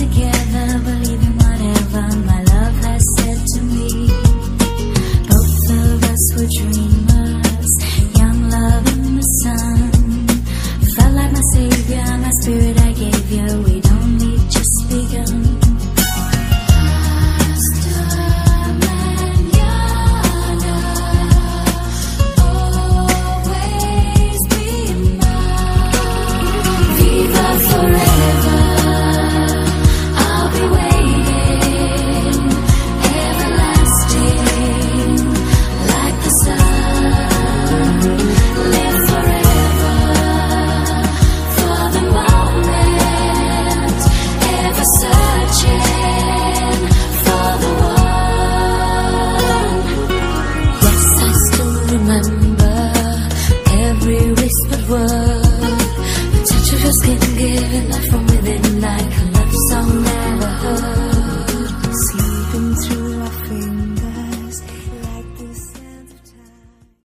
together. Your skin, giving life from within like a love song never.